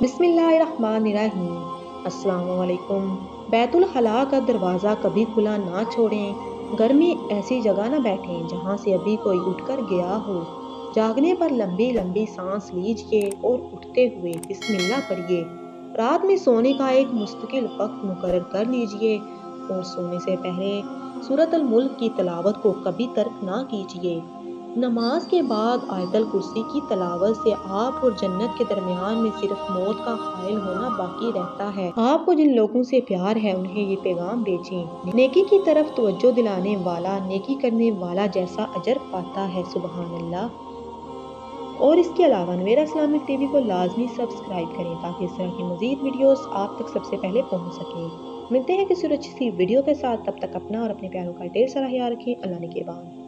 बिस्मिल्लाहिर्रहमानिर्रहीम। बैतुल खला का दरवाज़ा कभी खुला ना छोड़ें। घर में ऐसी जगह ना बैठें जहाँ से अभी कोई उठकर गया हो। जागने पर लंबी लंबी सांस लीजिए और उठते हुए बिस्मिल्लाह पढ़िए। रात में सोने का एक मुस्तकिल वक्त मुकर कर लीजिए और सोने से पहले सूरत मुल्क की तलावत को कभी तर्क ना कीजिए। नमाज़ के बाद आयतल कुर्सी की तलावत से आप और जन्नत के दरमियान में सिर्फ़ मौत का हायल होना बाकी रहता है। आपको जिन लोगों से प्यार है, उन्हें ये पैगाम भेजें। नेकी की तरफ़ तवज्जो दिलाने वाला, नेकी करने वाला जैसा अजर पाता है सुबह अल्लाह और इसके अलावा नवेरा इस्लामिक टीवी को लाजमी सब्सक्राइब करें ताकि इस तरह की मजीद वीडियोस आप तक सबसे पहले पहुँच सकें। मिलते हैं किसी और अच्छी सी वीडियो के साथ। तब तक अपना और अपने प्यारों का ढेर सारा ख्याल रखें। अल्लाह के बाद